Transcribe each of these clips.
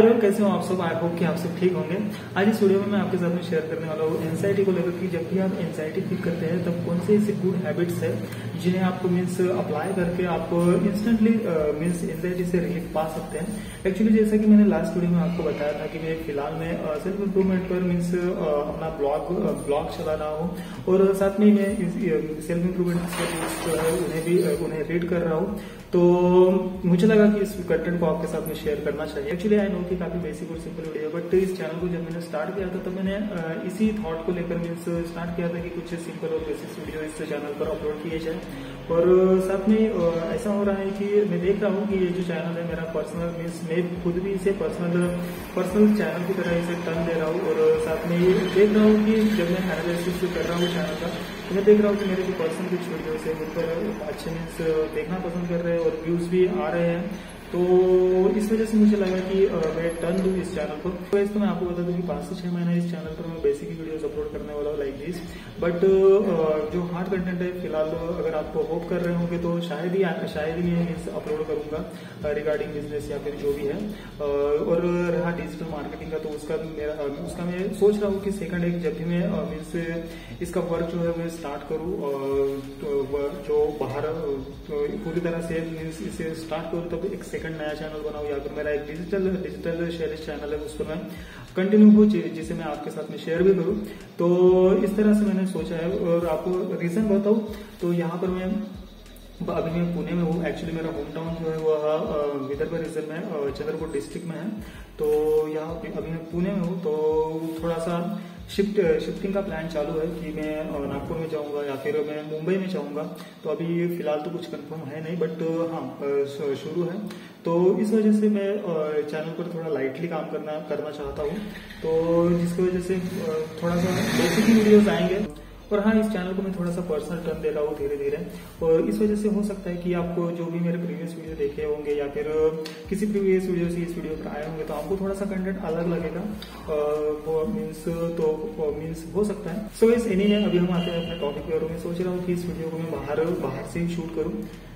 Everyone कैसे हो आप सब? आई होप कि आप सब ठीक होंगे। आज इस वीडियो में मैं आपके साथ में शेयर करने वाला हूँ एनजाइटी को लेकर कि जब भी आप एनजाइटी फील करते हैं, तब कौन से ऐसे गुड हैबिट्स है जिन्हें आपको मीन्स अप्लाई करके आप इंस्टेंटली मीन्स एनजाइटी से रिलीफ पा सकते हैं। एक्चुअली जैसा कि मैंने लास्ट वीडियो में आपको बताया था कि मैं फ़िलहाल में सेल्फ इम्प्रूवमेंट पर मीन्स अपना ब्लॉग ब्लॉग चला रहा हूँ और साथ में मैं सेल्फ इम्प्रूवमेंट उन्हें भी उन्हें रीड कर रहा हूँ। तो मुझे लगा कि इस कंटेंट को आपके साथ में शेयर करना चाहिए। एक्चुअली आई नो कि काफ़ी बेसिक और सिंपल वीडियो है बट इस चैनल को जब मैंने स्टार्ट किया था तो मैंने इसी थॉट को लेकर मीन्स स्टार्ट किया था कि कुछ सिंपल और बेसिक वीडियो इस चैनल पर अपलोड किए जाए। और साथ में ऐसा हो रहा है कि मैं देख रहा हूँ कि ये जो चैनल है, मेरा पर्सनल मीन्स मैं खुद भी इसे पर्सनल पर्सनल चैनल की तरह इसे टर्न दे रहा हूँ और में ये देख रहा हूँ कि जब मैं एनालिसिस कर रहा हूँ चैनल का तो मैं देख रहा हूँ कि मेरे जो पर्सन कुछ वीडियोस है उन पर अच्छे मीन्स देखना पसंद कर रहे हैं और व्यूज़ भी आ रहे हैं तो इस वजह से मुझे लगा कि मैं टर्न दूँ इस चैनल को। तो इसको मैं आपको बता दूँ कि पाँच से छह महीना इस चैनल पर मैं बेसिक वीडियोस अपलोड करने वाला हूँ लाइक दिस बट जो हार्ड कंटेंट है, फ़िलहाल अगर आप होप कर रहे होंगे तो शायद ही शायद ही मैं अपलोड करूँगा रिगार्डिंग बिज़नेस या फिर जो भी है। और रहा डिजिटल मार्केटिंग का तो उसका मेरा उसका मैं सोच रहा हूँ कि सेकंड एक जब भी मैं मीन्स इसका वर्क जो है वो स्टार्ट करूँ तो जो बाहर पूरी तरह से मीन्स इसे स्टार्ट करूँ, तब एक सेकंड नया चैनल बनाऊ, या फिर मेरा एक डिजिटल डिजिटल शेयरिश चैनल है उस पर मैं कंटिन्यू हो जिसे मैं आपके साथ में शेयर भी करूँ। तो इस तरह से मैंने सोचा है, और आपको रीजन बताऊँ तो यहाँ पर मैं, अभी मैं पुणे में हूँ एक्चुअली मेरा होम टाउन जो है वह विदर्भ रीजन में चंद्रपुर डिस्ट्रिक्ट में है। तो यहाँ अभी मैं पुणे में हूँ तो थोड़ा सा शिफ्ट शिफ्टिंग का प्लान चालू है कि मैं नागपुर में जाऊँगा या फिर मैं मुंबई में जाऊँगा। तो अभी फ़िलहाल तो कुछ कंफर्म है नहीं बट हाँ शुरू है। तो इस वजह से मैं चैनल पर थोड़ा लाइटली काम करना करना चाहता हूँ। तो जिसकी वजह से थोड़ा सा बेसिक वीडियोज़ आएँगे। और हाँ इस चैनल को मैं थोड़ा सा पर्सनल टर्न दे रहा हूँ धीरे धीरे। और इस वजह से हो सकता है कि आपको जो भी मेरे प्रीवियस वीडियो देखे होंगे या फिर किसी प्रीवियस वीडियो से इस वीडियो पर आए होंगे तो आपको थोड़ा सा कंटेंट अलग लगेगा। मीन्स तो मीन्स हो सकता है। सो इस एनी अभी हम आते हैं अपने टॉपिक पर मैं सोच रहा हूँ कि इस वीडियो को मैं बाहर बाहर से ही शूट करूँ।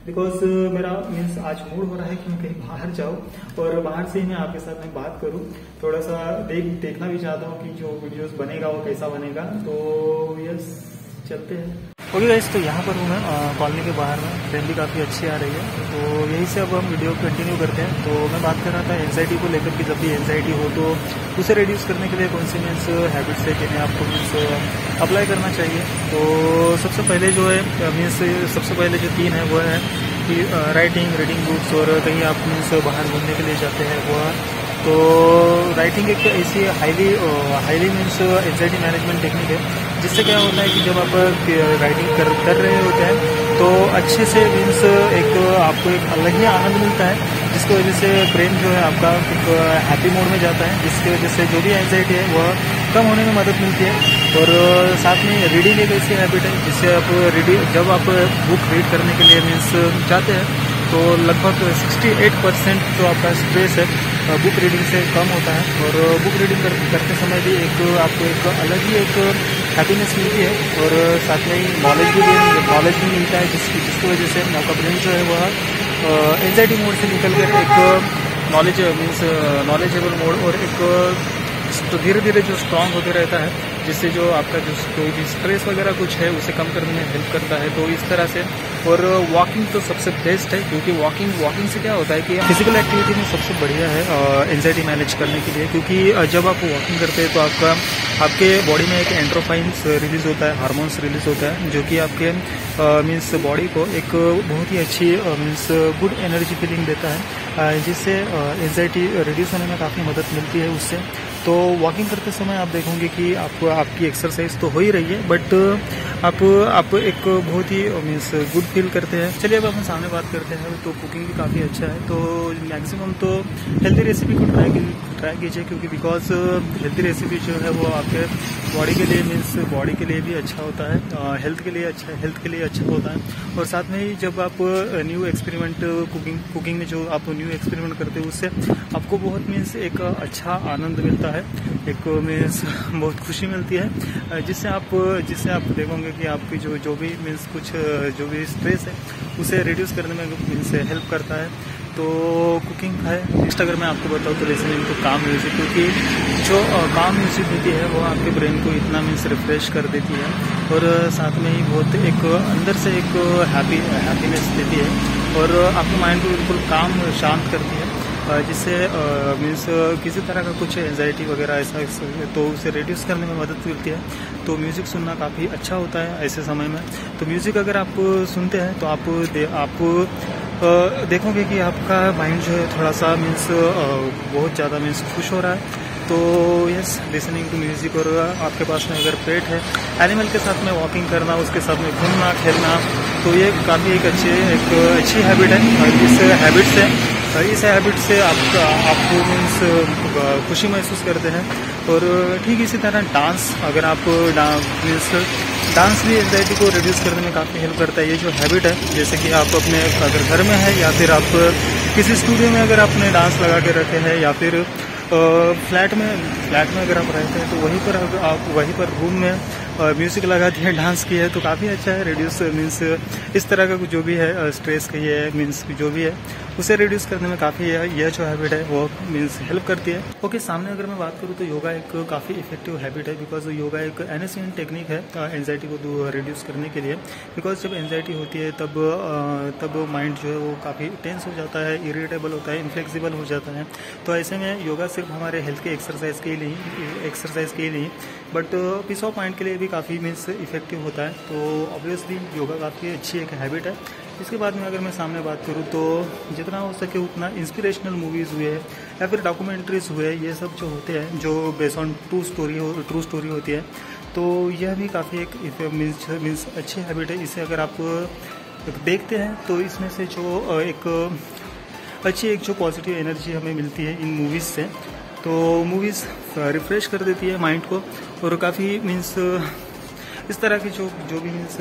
बिकॉज़ मेरा मीन्स आज मूड हो रहा है कि मैं कहीं बाहर जाऊँ और बाहर से ही मैं आपके साथ में बात करूँ। थोड़ा सा देख, देखना भी चाहता हूँ कि जो वीडियोस बनेगा वो कैसा बनेगा। तो यस चलते हैं। ओके गाइस तो यहाँ पर हूँ मैं कॉलोनी के बाहर में। ट्रेन भी काफ़ी अच्छी आ रही है। तो यहीं से अब हम वीडियो कंटिन्यू करते हैं। तो मैं बात कर रहा था एनजाइटी को लेकर कि जब भी एनजाइटी हो तो उसे रिड्यूस करने के लिए कौन सी मीन्स हैबिट्स है जिन्हें आपको मीन्स अप्लाई करना चाहिए। तो सबसे पहले जो है मीन्स सबसे पहले जो तीन है, वो है कि राइटिंग रीडिंग बुक्स और कहीं आप मीन्स बाहर घूमने के लिए जाते हैं वह तो राइटिंग एक ऐसी highly highly means anxiety management technique है जिससे क्या होता है कि जब आप राइटिंग कर, कर रहे होते हैं तो अच्छे से मीन्स एक आपको एक अलग ही आनंद मिलता है जिसकी वजह से ब्रेन जो है आपका एक हैप्पी मोड में जाता है जिसकी वजह से जो भी एंजाइटी है वह कम होने में मदद मिलती है। और साथ में रीडिंग एक ऐसी हैबिट है जिससे आप रीडिंग जब आप बुक रीड करने के लिए मीन्स जाते हैं तो लगभग 68 परसेंट जो आपका स्ट्रेस है। बुक रीडिंग से कम होता है और बुक रीडिंग कर, करते समय भी एक आपको एक अलग ही एक हैप्पीनेस मिलती है और साथ में ही नॉलेज भी नॉलेज भी मिलता है जिसकी जिसकी वजह से आपका ब्रेन जो है वह एनजाइटी मोड से निकल कर एक नॉलेज मीन्स नॉलेजेबल मोड और एक तो धीरे धीरे जो स्ट्रांग होते रहता है जिससे जो आपका जो कोई भी स्ट्रेस वगैरह कुछ है, उसे कम करने में हेल्प करता है। तो इस तरह से और वॉकिंग तो सबसे बेस्ट है, क्योंकि वॉकिंग वॉकिंग से क्या होता है कि फ़िज़िकल एक्टिविटी में सबसे बढ़िया है एनजाइटी मैनेज करने के लिए। क्योंकि जब आप वॉकिंग करते हैं तो आपका, आपके बॉडी में एक एंट्रोफाइन्स रिलीज़ होता है हार्मोन्स रिलीज़ होता है, जो कि आपके मीन्स बॉडी को एक बहुत ही अच्छी मीन्स गुड एनर्जी फीलिंग देता है जिससे एनजाइटी रिड्यूस होने में काफ़ी मदद मिलती है उससे। तो वॉकिंग करते समय आप देखोगे कि आपको, आपकी एक्सरसाइज तो हो ही रही है बट आप आप एक बहुत ही मीन्स गुड फील करते हैं। चलिए अब हम सामने बात करते हैं। तो कुकिंग भी काफ़ी अच्छा है तो मैक्सिमम तो हेल्थी रेसिपी को ट्राई ट्राई कीजिए, क्योंकि बिकॉज़ हेल्थी रेसिपी जो है वो आपके बॉडी के लिए मीन्स बॉडी के लिए भी अच्छा होता है हेल्थ के लिए अच्छा हेल्थ के लिए अच्छा होता है। और साथ में ही जब आप न्यू एक्सपेरिमेंट कुकिंग कुकिंग में जो आप न्यू एक्सपेरिमेंट करते हो, उससे आपको बहुत मीन्स एक अच्छा आनंद मिलता है, एक मीन्स बहुत खुशी मिलती है जिससे आप जिससे आप देखोगे कि आपकी जो जो भी मीन्स कुछ जो भी स्ट्रेस है, उसे रिड्यूस करने में मीन्स हेल्प करता है। तो कुकिंग है। नेक्स्ट अगर मैं आपको बताऊँ तो लिसनिंग टू काम म्यूज़िक क्योंकि जो काम म्यूज़िक होती है, वो आपके ब्रेन को इतना मीन्स रिफ्रेश कर देती है और साथ में ही बहुत एक अंदर से एक हैप्पी हैप्पीनेस देती है और आपके माइंड को बिल्कुल काम शांत करती है। जिससे मीन्स किसी तरह का कुछ एनजाइटी वगैरह ऐसा तो उसे रिड्यूस करने में मदद मिलती है। तो म्यूज़िक सुनना काफ़ी अच्छा होता है ऐसे समय में। तो म्यूज़िक अगर आप सुनते हैं तो आप आप देखोगे कि आपका माइंड जो है थोड़ा सा मीन्स बहुत ज़्यादा मीन्स खुश हो रहा है। तो यस लिसनिंग टू म्यूज़िक और आपके पास में अगर पेट है एनिमल के साथ में वॉकिंग करना, उसके साथ में घूमना, खेलना तो ये काफ़ी एक अच्छे, एक अच्छी हैबिट है। और इस हैबिट से इस हैबिट से आप आपको मीन्स खुशी महसूस करते हैं। और, ठीक इसी तरह डांस अगर आप मीन्स डांस भी एंजाइटी को रिड्यूस करने में काफ़ी हेल्प करता है। ये जो हैबिट है, जैसे कि आप अपने, अगर घर में है, या फिर आप किसी स्टूडियो में अगर आपने डांस लगा के रखे हैं, या फिर फ्लैट में फ्लैट में अगर आप रहते हैं तो वहीं पर आप, वहीं पर रूम में म्यूज़िक लगा दिए डांस किया है तो काफ़ी अच्छा है रिड्यूस मीन्स इस तरह का जो भी है स्ट्रेस का है मीन्स जो भी है, उसे रिड्यूस करने में काफ़ी यह जो हैबिट है, वो मीन्स हेल्प करती है। ओके सामने अगर मैं बात करूँ तो योगा एक काफ़ी इफ़ेक्टिव हैबिट है बिकॉज़ योगा एक एनएसएन टेक्निक है एनजाइटी को रिड्यूस करने के लिए। बिकॉज़ जब एनजाइटी होती है, तब तब माइंड जो है, वो काफ़ी टेंस हो जाता है इरीटेबल होता है इनफ्लेक्सिबल हो जाता है। तो ऐसे में योगा सिर्फ़ हमारे हेल्थ के एक्सरसाइज के लिए एक्सरसाइज के लिए बट पीस ऑफ़ माइंड के लिए भी काफ़ी मीन्स इफ़ेक्टिव होता है। तो ऑब्वियसली योगा काफ़ी अच्छी एक हैबिट है। इसके बाद में अगर मैं सामने बात करूँ तो जितना हो सके उतना इंस्पिरेशनल मूवीज़ हुए या फिर डॉक्यूमेंट्रीज हुए ये सब जो होते हैं, जो बेस्ड ऑन ट्रू स्टोरी हो ट्रू स्टोरी होती है। तो यह भी काफ़ी एक मीन्स मीन्स अच्छी हैबिट है। इसे अगर आप देखते हैं तो इसमें से जो, एक अच्छी एक जो पॉजिटिव एनर्जी हमें मिलती है इन मूवीज़ से तो मूवीज़ रिफ्रेश कर देती है माइंड को और काफ़ी मीन्स इस तरह की जो जो भी मीन्स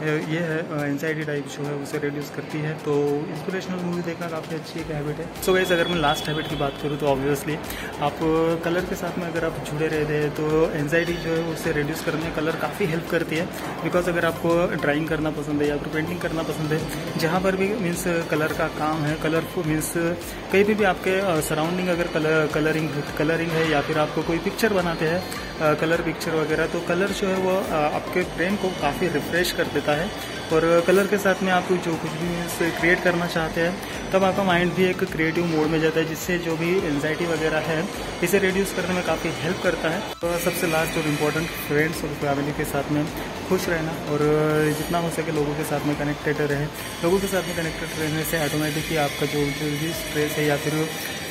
ये है एनजाइटी टाइप जो है उसे रिड्यूस करती है। तो इंस्पिरेशनल मूवी देखना काफ़ी अच्छी एक हैबिट है। सो गैस अगर मैं लास्ट हैबिट की बात करूँ तो ऑब्वियसली आप कलर के साथ में अगर आप जुड़े रहते हैं तो एनजाइटी जो है उसे रिड्यूस करने में कलर काफ़ी हेल्प करती है। बिकॉज़ अगर आपको ड्राइंग करना पसंद है या फिर पेंटिंग करना पसंद है जहाँ पर भी मीन्स कलर का काम है कलर मीन्स कहीं भी, भी आपके सराउंडिंग अगर कलर कलरिंग कलरिंग है या फिर आपको कोई पिक्चर बनाते हैं कलर पिक्चर वगैरह तो कलर जो है वो आपके ब्रेन को काफ़ी रिफ्रेश कर देता है। और कलर के साथ में आप जो कुछ भी क्रिएट करना चाहते हैं, तब आपका माइंड भी एक क्रिएटिव मोड में जाता है, जिससे जो भी एनजाइटी वगैरह है, इसे रिड्यूस करने में काफ़ी हेल्प करता है। तो सबसे लास्ट और इम्पोर्टेंट फ्रेंड्स और फैमिली के साथ में खुश रहना और जितना हो सके लोगों के साथ में कनेक्टेड रहे। लोगों के साथ में कनेक्टेड रहने से ऑटोमेटिकली आपका जो जो भी स्ट्रेस है या फिर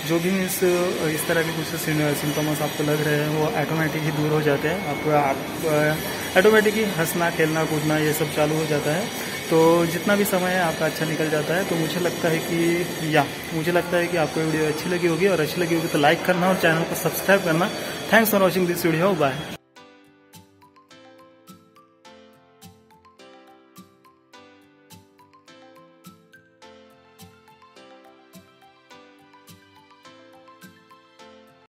जो भी इस इस तरह के कुछ सिम्टम्स आपको लग रहे हैं, वो ऑटोमेटिक ही दूर हो जाते हैं। आप आप ऑटोमेटिक ही हंसना, खेलना, कूदना, ये सब चालू हो जाता है। तो जितना भी समय है आपका अच्छा निकल जाता है तो मुझे लगता है कि, या, मुझे लगता है कि आपको वीडियो अच्छी लगी होगी, और अच्छी लगी होगी तो लाइक करना और चैनल को सब्सक्राइब करना। Thanks for watching this video bye